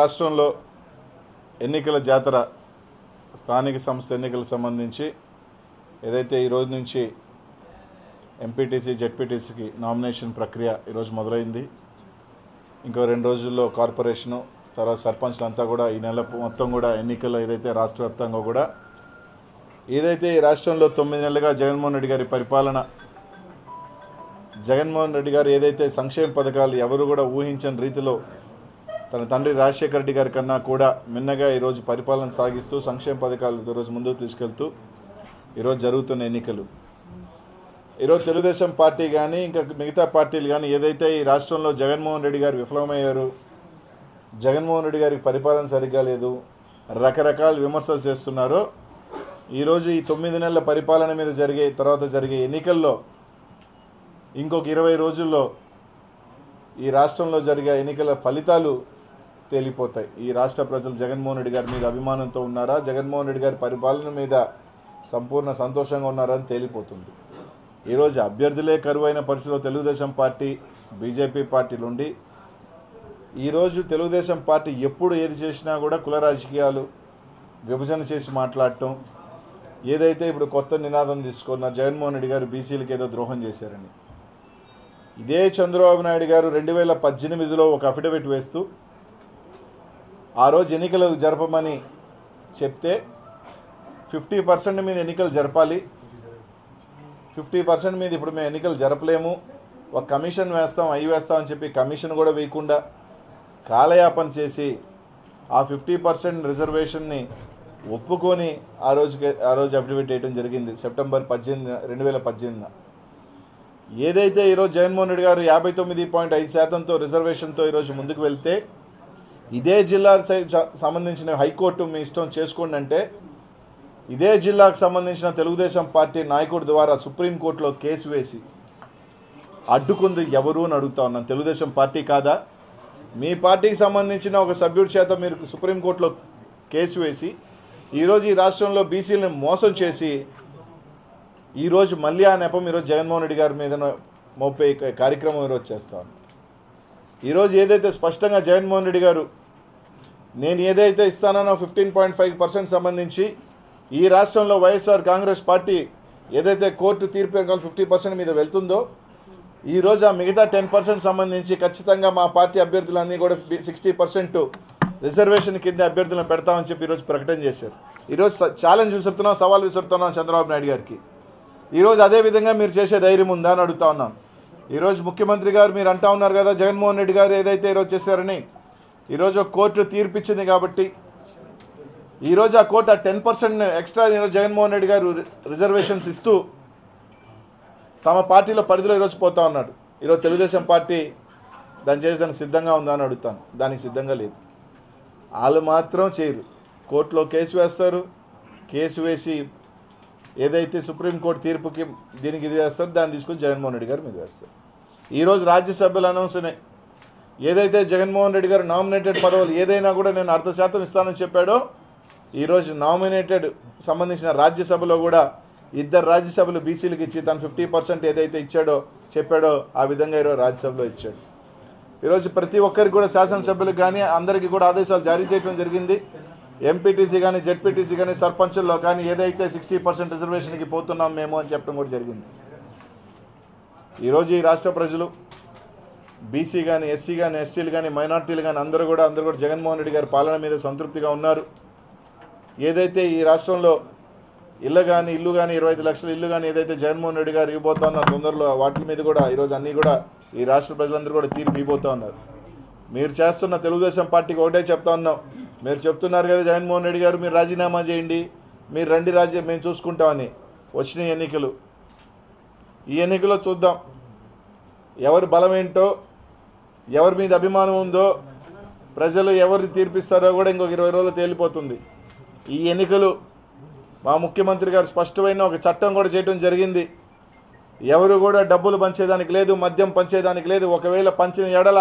రాష్ట్రంలో ఎన్నికల జాతర స్థానిక సంస్థ ఎన్నికలకు సంబంధించి ఏదైతే ఈ రోజు నుంచి ఎంపీటీసీ జెడ్పీటీసీకి నామినేషన్ ప్రక్రియ ఈరోజు మొదలైంది. ఇంకో రెండు రోజుల్లో కార్పొరేషను తర్వాత సర్పంచ్లంతా కూడా ఈ నెల మొత్తం కూడా ఎన్నికల్లో ఏదైతే రాష్ట్ర వ్యాప్తంగా కూడా ఏదైతే ఈ రాష్ట్రంలో తొమ్మిది నెలలుగా జగన్మోహన్ రెడ్డి గారి పరిపాలన జగన్మోహన్ రెడ్డి గారు ఏదైతే సంక్షేమ పథకాలు ఎవరు కూడా ఊహించని రీతిలో తన తండ్రి రాజశేఖర రెడ్డి గారి కన్నా కూడా మిన్నగా ఈరోజు పరిపాలన సాగిస్తూ సంక్షేమ పథకాలు ఈరోజు ముందుకు తీసుకెళ్తూ ఈరోజు జరుగుతున్న ఎన్నికలు. ఈరోజు తెలుగుదేశం పార్టీ కానీ ఇంకా మిగతా పార్టీలు కానీ ఏదైతే ఈ రాష్ట్రంలో జగన్మోహన్ రెడ్డి గారు విఫలమయ్యారు జగన్మోహన్ రెడ్డి గారికి పరిపాలన సరిగ్గా లేదు రకరకాల విమర్శలు చేస్తున్నారో ఈరోజు ఈ తొమ్మిది నెలల పరిపాలన మీద జరిగే తర్వాత జరిగే ఎన్నికల్లో ఇంకొక ఇరవై రోజుల్లో ఈ రాష్ట్రంలో జరిగే ఎన్నికల ఫలితాలు తేలిపోతాయి. ఈ రాష్ట్ర ప్రజలు జగన్మోహన్ రెడ్డి గారి మీద అభిమానంతో ఉన్నారా? జగన్మోహన్ రెడ్డి గారి పరిపాలన మీద సంపూర్ణ సంతోషంగా ఉన్నారని తేలిపోతుంది. ఈరోజు అభ్యర్థులే కరువైన పరిస్థితిలో తెలుగుదేశం పార్టీ బీజేపీ పార్టీలు ఉండి ఈరోజు తెలుగుదేశం పార్టీ ఎప్పుడు ఏది చేసినా కూడా కుల రాజకీయాలు విభజన చేసి మాట్లాడటం ఏదైతే ఇప్పుడు కొత్త నినాదం తీసుకున్న జగన్మోహన్ రెడ్డి గారు బీసీలకు ఏదో ద్రోహం చేశారని. ఇదే చంద్రబాబు నాయుడు గారు రెండు వేల పద్దెనిమిదిలో ఒక అఫిడవిట్ వేస్తూ ఆ రోజు ఎన్నికలు జరపమని చెప్తే ఫిఫ్టీ పర్సెంట్ మీద ఎన్నికలు జరపాలి. ఫిఫ్టీ పర్సెంట్ మీద ఇప్పుడు మేము ఎన్నికలు జరపలేము. ఒక కమిషన్ వేస్తాం అవి వేస్తాం అని చెప్పి కమిషన్ కూడా వేయకుండా కాలయాపన చేసి ఆ ఫిఫ్టీ పర్సెంట్ రిజర్వేషన్ని ఒప్పుకొని ఆ రోజుకి ఆ రోజు అఫిడవిట్ వేయడం జరిగింది. సెప్టెంబర్ పద్దెనిమిది రెండు వేల పద్దెనిమిదిన. ఏదైతే ఈరోజు జగన్మోహన్ రెడ్డి గారు యాభై తొమ్మిది పాయింట్ ఐదు శాతంతో రిజర్వేషన్తో ఈరోజు ముందుకు వెళ్తే ఇదే జిల్లా సై- సంబంధించిన హైకోర్టు మీ ఇష్టం చేసుకోండి అంటే ఇదే జిల్లాకు సంబంధించిన తెలుగుదేశం పార్టీ నాయకుడి ద్వారా సుప్రీంకోర్టులో కేసు వేసి అడ్డుకుంది ఎవరు అని అడుగుతా ఉన్నాను తెలుగుదేశం పార్టీ కాదా? మీ పార్టీకి సంబంధించిన ఒక సభ్యుడి చేత మీరు సుప్రీంకోర్టులో కేసు వేసి ఈరోజు ఈ రాష్ట్రంలో బీసీలను మోసం చేసి ఈరోజు మళ్ళీ ఆ నెపం ఈరోజు జగన్మోహన్ రెడ్డి గారి మీద మోపే కార్యక్రమం ఈరోజు చేస్తాను ఈరోజు ఏదైతే స్పష్టంగా జగన్మోహన్ రెడ్డి గారు నేను ఏదైతే ఇస్తానో ఫిఫ్టీన్ పాయింట్ ఫైవ్ పర్సెంట్ సంబంధించి ఈ రాష్ట్రంలో వైఎస్ఆర్ కాంగ్రెస్ పార్టీ ఏదైతే కోర్టు తీర్పు ఫిఫ్టీ పర్సెంట్ మీద వెళ్తుందో ఈరోజు ఆ మిగతా టెన్ పర్సెంట్ సంబంధించి ఖచ్చితంగా మా పార్టీ అభ్యర్థులన్నీ కూడా సిక్స్టీ పర్సెంట్ రిజర్వేషన్ కింద అభ్యర్థులను పెడతామని చెప్పి ఈరోజు ప్రకటన చేశారు. ఈరోజు ఛాలెంజ్ విసురుతున్నాం సవాల్ విసురుతున్నాం చంద్రబాబు నాయుడు గారికి. ఈరోజు అదే విధంగా మీరు చేసే ధైర్యం ఉందా అని అడుగుతా ఉన్నాను ఈరోజు ముఖ్యమంత్రి గారు మీరు అంటా ఉన్నారు కదా జగన్మోహన్ రెడ్డి గారు ఏదైతే ఈరోజు చేశారని ఈరోజు కోర్టు తీర్పిచ్చింది కాబట్టి ఈరోజు ఆ కోర్టు ఆ టెన్ పర్సెంట్ ఎక్స్ట్రా ఈరోజు జగన్మోహన్ రెడ్డి గారు రిజర్వేషన్స్ ఇస్తూ తమ పార్టీలో పరిధిలో ఈరోజు పోతా ఉన్నాడు. ఈరోజు తెలుగుదేశం పార్టీ దాన్ని చేసేదానికి సిద్ధంగా ఉందా అని అడుగుతాను. దానికి సిద్ధంగా లేదు. వాళ్ళు మాత్రం చేయరు. కోర్టులో కేసు వేస్తారు. కేసు వేసి ఏదైతే సుప్రీంకోర్టు తీర్పుకి దీనికి ఇది వేస్తారు దాన్ని తీసుకుని జగన్మోహన్ రెడ్డి గారి మీద వేస్తారు. ఈరోజు రాజ్యసభ్యులు అనౌన్స్ ఉన్నాయి ఏదైతే జగన్మోహన్ రెడ్డి గారు నామినేటెడ్ పదవులు ఏదైనా కూడా నేను అర్ధ శాతం ఇస్తానని చెప్పాడో ఈరోజు నామినేటెడ్ సంబంధించిన రాజ్యసభలో కూడా ఇద్దరు రాజ్యసభలు బీసీలకు ఇచ్చి తను ఫిఫ్టీ పర్సెంట్ ఏదైతే ఇచ్చాడో చెప్పాడో ఆ విధంగా ఈరోజు రాజ్యసభలో ఇచ్చాడు. ఈరోజు ప్రతి ఒక్కరికి కూడా శాసనసభ్యులకు కానీ అందరికీ కూడా ఆదేశాలు జారీ చేయడం జరిగింది. ఎంపీటీసీ కానీ జెడ్పీటీసీ కానీ సర్పంచుల్లో కానీ ఏదైతే సిక్స్టీ పర్సెంట్ రిజర్వేషన్కి పోతున్నాం మేము అని చెప్పడం కూడా జరిగింది. ఈరోజు ఈ రాష్ట్ర ప్రజలు బీసీ కానీ ఎస్సీ కానీ ఎస్టీలు కానీ మైనార్టీలు కానీ అందరూ కూడా అందరూ కూడా జగన్మోహన్ రెడ్డి గారి పాలన మీద సంతృప్తిగా ఉన్నారు. ఏదైతే ఈ రాష్ట్రంలో ఇల్లు కానీ ఇల్లు కానీ ఇరవై ఐదు లక్షల ఇల్లు కానీ ఏదైతే జగన్మోహన్ రెడ్డి గారు ఇవ్వబోతా ఉన్నారు తొందరలో వాటి మీద కూడా ఈరోజు అన్నీ కూడా ఈ రాష్ట్ర ప్రజలందరూ కూడా తీర్పు ఇవ్వబోతా ఉన్నారు. మీరు చేస్తున్న తెలుగుదేశం పార్టీకి ఒకటే చెప్తా ఉన్నాం. మీరు చెప్తున్నారు కదా జగన్మోహన్ రెడ్డి గారు మీరు రాజీనామా చేయండి. మీరు రండి రాజ్యం మేము చూసుకుంటామని వచ్చిన ఎన్నికలు. ఈ ఎన్నికలో చూద్దాం. ఎవరి బలం ఏంటో ఎవరి మీద అభిమానం ఉందో ప్రజలు ఎవరిని తీర్పిస్తారో కూడా ఇంకొక ఇరవై రోజులు తేలిపోతుంది. ఈ ఎన్నికలు మా ముఖ్యమంత్రి గారు స్పష్టమైన ఒక చట్టం కూడా చేయడం జరిగింది. ఎవరు కూడా డబ్బులు పంచేదానికి లేదు మద్యం పంచేదానికి లేదు. ఒకవేళ పంచిన ఎడల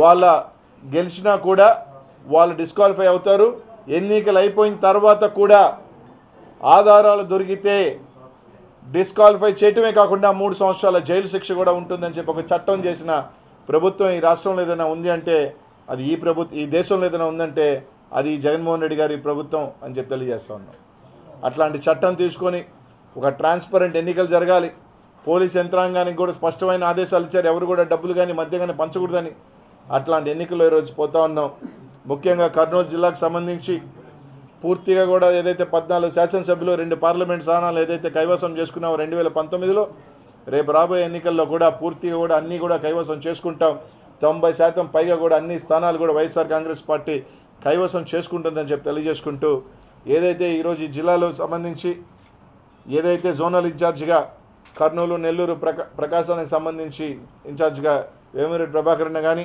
వాళ్ళ గెలిచినా కూడా వాళ్ళు డిస్క్వాలిఫై అవుతారు. ఎన్నికలు అయిపోయిన తర్వాత కూడా ఆధారాలు దొరికితే డిస్క్వాలిఫై చేయటమే కాకుండా మూడు సంవత్సరాల జైలు శిక్ష కూడా ఉంటుందని చెప్పి ఒక చట్టం చేసిన ప్రభుత్వం ఈ రాష్ట్రంలో ఏదైనా ఉంది అంటే అది ఈ ప్రభుత్వం ఈ దేశంలో ఏదైనా ఉందంటే అది జగన్మోహన్ రెడ్డి గారి ప్రభుత్వం అని చెప్పి తెలియజేస్తా ఉన్నాం. అట్లాంటి చట్టం తీసుకొని ఒక ట్రాన్స్పరెంట్ ఎన్నికలు జరగాలి. పోలీస్ యంత్రాంగానికి కూడా స్పష్టమైన ఆదేశాలు ఇచ్చారు. ఎవరు కూడా డబ్బులు కానీ మధ్య కానీ పంచకూడదని. అట్లాంటి ఎన్నికల్లో ఈరోజు పోతా ఉన్నాం. ముఖ్యంగా కర్నూలు జిల్లాకు సంబంధించి పూర్తిగా కూడా ఏదైతే పద్నాలుగు శాసనసభ్యులు రెండు పార్లమెంట్ స్థానాలు ఏదైతే కైవసం చేసుకున్నామో రెండు వేల పంతొమ్మిదిలో రేపు రాబోయే ఎన్నికల్లో కూడా పూర్తిగా కూడా అన్నీ కూడా కైవసం చేసుకుంటాం. తొంభై శాతం పైగా కూడా అన్ని స్థానాలు కూడా వైఎస్ఆర్ కాంగ్రెస్ పార్టీ కైవసం చేసుకుంటుందని చెప్పి తెలియజేసుకుంటూ ఏదైతే ఈరోజు ఈ జిల్లాలో సంబంధించి ఏదైతే జోనల్ ఇన్ఛార్జిగా కర్నూలు నెల్లూరు ప్రకా ప్రకాశానికి సంబంధించి ఇన్ఛార్జిగా వేమిరెడ్డి ప్రభాకరణ కానీ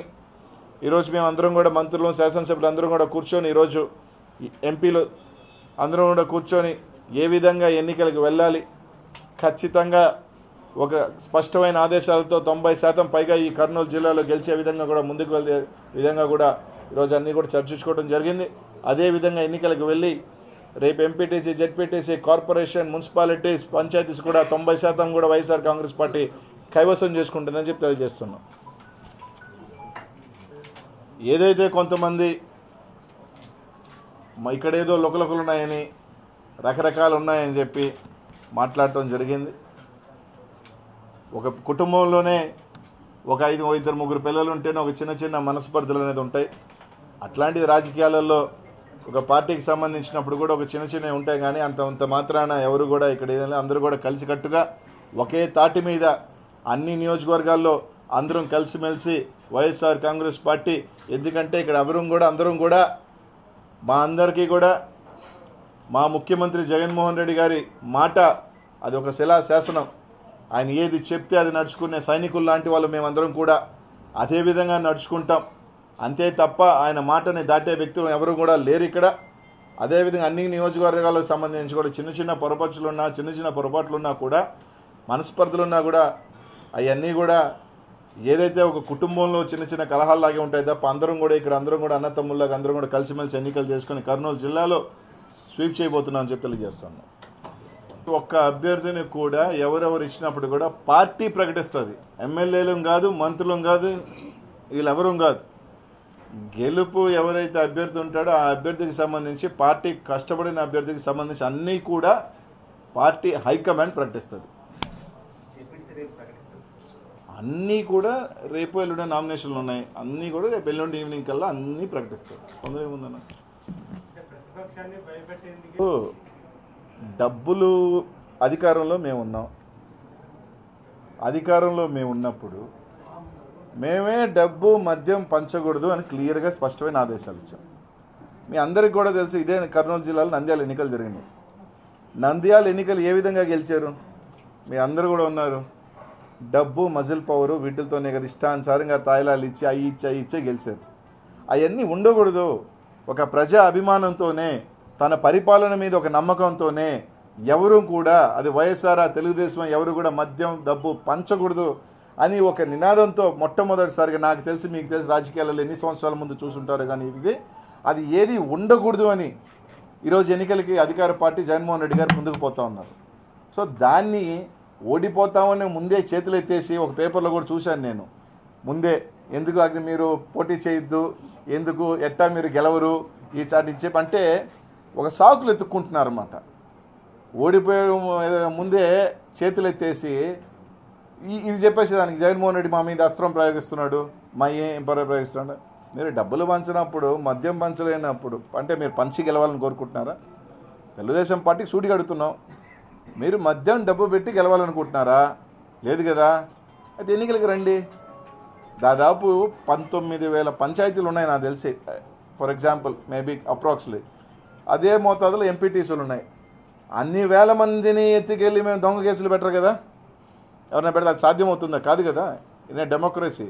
ఈరోజు మేము అందరం కూడా మంత్రులు శాసనసభ్యులు అందరం కూడా కూర్చొని ఈరోజు ఎంపీలు అందరూ కూడా కూర్చొని ఏ విధంగా ఎన్నికలకు వెళ్ళాలి? ఖచ్చితంగా ఒక స్పష్టమైన ఆదేశాలతో తొంభై శాతం పైగా ఈ కర్నూలు జిల్లాలో గెలిచే విధంగా కూడా ముందుకు వెళ్ళే విధంగా కూడా ఈరోజు అన్నీ కూడా చర్చించుకోవడం జరిగింది. అదే విధంగా ఎన్నికలకు వెళ్ళి రేపు MPTC ZPTC corporation municipalities panchayats కూడా తొంభై శాతం కూడా వైఎస్ఆర్ కాంగ్రెస్ పార్టీ కైవసం చేసుకుంటుందని చెప్పి తెలియజేస్తున్నాం. ఏదైతే కొంతమంది ఇక్కడేదో లుకలుకలు ఉన్నాయని రకరకాలు ఉన్నాయని చెప్పి మాట్లాడటం జరిగింది. ఒక కుటుంబంలోనే ఒక ఐదు ఇద్దరు ముగ్గురు పిల్లలు ఉంటేనే ఒక చిన్న చిన్న మనస్పర్ధలు అనేది ఉంటాయి. అట్లాంటిది రాజకీయాలలో ఒక పార్టీకి సంబంధించినప్పుడు కూడా ఒక చిన్న చిన్నవి ఉంటాయి కానీ అంత అంత మాత్రాన ఎవరు కూడా ఇక్కడ ఏదైనా అందరూ కూడా కలిసికట్టుగా ఒకే తాటి మీద అన్ని నియోజకవర్గాల్లో అందరం కలిసిమెలిసి వైఎస్ఆర్ కాంగ్రెస్ పార్టీ. ఎందుకంటే ఇక్కడ ఎవరూ కూడా అందరం కూడా మా అందరికీ కూడా మా ముఖ్యమంత్రి జగన్మోహన్ రెడ్డి గారి మాట అది ఒక శిలా శాసనం. ఆయన ఏది చెప్తే అది నడుచుకునే సైనికులు లాంటి వాళ్ళు మేమందరం కూడా అదే విధంగా నడుచుకుంటాం. అంతే తప్ప ఆయన మాటని దాటే వ్యక్తులు ఎవరు కూడా లేరు ఇక్కడ. అదేవిధంగా అన్ని నియోజకవర్గాలకు సంబంధించి కూడా చిన్న చిన్న పొరపాట్లు ఉన్నా చిన్న చిన్న పొరపాట్లు ఉన్నా కూడా మనస్పర్ధలు ఉన్నా కూడా అవన్నీ కూడా ఏదైతే ఒక కుటుంబంలో చిన్న చిన్న కలహాల్లాగే ఉంటాయి తప్ప అందరం కూడా ఇక్కడ అందరం కూడా అన్నతమ్ముళ్ళకి అందరం కూడా కలిసిమెలిసి ఎన్నికలు చేసుకొని కర్నూలు జిల్లాలో స్వీప్ చేయబోతున్నాం అని చెప్పి తెలియజేస్తున్నాం ఒక్క అభ్యర్థిని కూడా ఎవరెవరు ఇచ్చినప్పుడు కూడా పార్టీ ప్రకటిస్తుంది. ఎమ్మెల్యేలు కాదు మంత్రులు కాదు వీళ్ళెవరూ కాదు. గెలుపు ఎవరైతే అభ్యర్థి ఉంటాడో ఆ అభ్యర్థికి సంబంధించి పార్టీ కష్టపడిన అభ్యర్థికి సంబంధించి అన్నీ కూడా పార్టీ హైకమాండ్ ప్రకటిస్తుంది. అన్నీ కూడా రేపు ఎల్లుండి నామినేషన్లు ఉన్నాయి. అన్నీ కూడా రేపు ఎల్లుండి ఈవినింగ్ కల్లా అన్నీ ప్రకటిస్తారు తొందర ఏముందన్న డబ్బులు అధికారంలో మేము ఉన్నాం. అధికారంలో మేము ఉన్నప్పుడు మేమే డబ్బు మద్యం పంచకూడదు అని క్లియర్గా స్పష్టమైన ఆదేశాలు ఇచ్చాం. మీ అందరికి కూడా తెలుసు ఇదే కర్నూలు జిల్లాలో నంద్యాల ఎన్నికలు జరిగినాయి. నంద్యాల ఎన్నికలు ఏ విధంగా గెలిచారు? మీ అందరూ కూడా ఉన్నారు. డబ్బు మజిల్ పవరు వీటితోనే కదా ఇష్టానుసారంగా తాయిలాలు ఇచ్చి అవి ఇచ్చి అవి ఇచ్చే గెలిచారు. అవన్నీ ఉండకూడదు. ఒక ప్రజా అభిమానంతోనే తన పరిపాలన మీద ఒక నమ్మకంతోనే ఎవరు కూడా అది వైఎస్ఆర్ తెలుగుదేశం ఎవరు కూడా మద్యం డబ్బు పంచకూడదు అని ఒక నినాదంతో మొట్టమొదటిసారిగా నాకు తెలిసి మీకు తెలిసి రాజకీయాలలో ఎన్ని సంవత్సరాల ముందు చూసుంటారు కానీ ఇది అది ఏది ఉండకూడదు అని ఈరోజు ఎన్నికలకి అధికార పార్టీ జగన్మోహన్ రెడ్డి గారు ముందుకు పోతా ఉన్నారు. సో దాన్ని ఓడిపోతామని ముందే చేతులు ఎత్తేసి ఒక పేపర్లో కూడా చూశాను నేను. ముందే ఎందుకు అది మీరు పోటీ చేయొద్దు? ఎందుకు ఎట్టా మీరు గెలవరు? ఈ చాటి చెప్పి అంటే ఒక సాకులు ఎత్తుక్కుంటున్నారు అన్నమాట ఓడిపోయే ముందే చేతులు ఎత్తేసి ఈ- ఇది చెప్పేసి దానికి జగన్మోహన్ రెడ్డి మా మీద అస్త్రం ప్రయోగిస్తున్నాడు మా ఏం ప్రయోగిస్తున్నాడు. మీరు డబ్బులు పంచినప్పుడు మద్యం పంచలేనప్పుడు అంటే మీరు పంచి గెలవాలని కోరుకుంటున్నారా? తెలుగుదేశం పార్టీకి సూటిగా అడుగుతున్నాం. మీరు మద్యం డబ్బు పెట్టి గెలవాలనుకుంటున్నారా? లేదు కదా? అయితే ఎన్నికలకు రండి. దాదాపు పంతొమ్మిది వేల పంచాయతీలు ఉన్నాయి నాకు తెలిసి. ఫర్ ఎగ్జాంపుల్ మేబీ అప్రాక్స్లీ అదే మోతాదులో ఎంపీటీసీలు ఉన్నాయి. అన్ని వేల మందిని ఎత్తుకెళ్ళి మేము దొంగ కేసులు పెట్టరు కదా? ఎవరైనా పెడితే అది సాధ్యమవుతుందా? కాదు కదా? ఇదే డెమోక్రసీ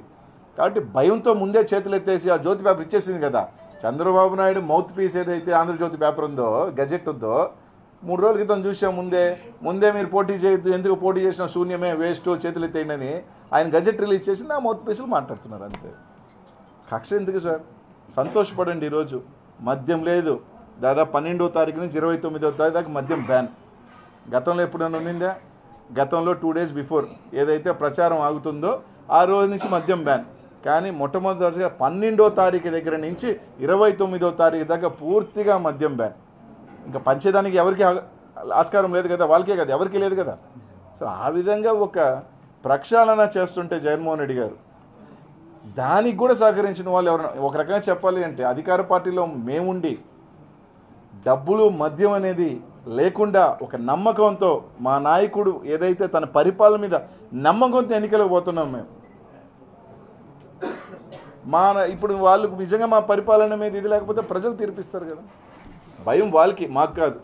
కాబట్టి భయంతో ముందే చేతులు ఎత్తేసి ఆ జ్యోతి పేపర్ ఇచ్చేసింది కదా. చంద్రబాబు నాయుడు మౌత్ పీస్ ఏదైతే ఆంధ్రజ్యోతి పేపర్ ఉందో గజెట్ ఉందో మూడు రోజుల క్రితం చూసాం ముందే ముందే మీరు పోటీ చేయొద్దు ఎందుకు పోటీ చేసిన శూన్యమే వేస్ట్ చేతులు ఎత్తేయండి అని ఆయన గజెట్ రిలీజ్ చేసి నా మౌత్ పీసులు మాట్లాడుతున్నారు అంతే. కక్ష ఎందుకు సార్? సంతోషపడండి ఈరోజు. మద్యం లేదు. దాదాపు పన్నెండో తారీఖు నుంచి ఇరవై తొమ్మిదో తారీఖు దాకా మద్యం బ్యాన్. గతంలో ఎప్పుడైనా ఉన్నిందా? గతంలో టూ డేస్ బిఫోర్ ఏదైతే ప్రచారం ఆగుతుందో ఆ రోజు నుంచి మద్యం బ్యాన్. కానీ మొట్టమొదటిగా పన్నెండో తారీఖు దగ్గర నుంచి ఇరవై తొమ్మిదో తారీఖు దాకా పూర్తిగా మద్యం బ్యాన్. ఇంకా పంచేదానికి ఎవరికి ఆస్కారం లేదు కదా? వాళ్ళకే కదా? ఎవరికీ లేదు కదా? సో ఆ విధంగా ఒక ప్రక్షాళన చేస్తుంటే జగన్మోహన్ రెడ్డి గారు దానికి కూడా సహకరించిన వాళ్ళు ఎవరైనా ఒక రకంగా చెప్పాలి అంటే అధికార పార్టీలో మేముండి డబ్బులు మద్యం అనేది లేకుండా ఒక నమ్మకంతో మా నాయకుడు ఏదైతే తన పరిపాలన మీద నమ్మకంతో ఎన్నికలకు పోతున్నాం మేము. మా ఇప్పుడు వాళ్ళకు నిజంగా మా పరిపాలన మీద ఇది లేకపోతే ప్రజలు తీర్పిస్తారు కదా? భయం వాళ్ళకి మాకు కాదు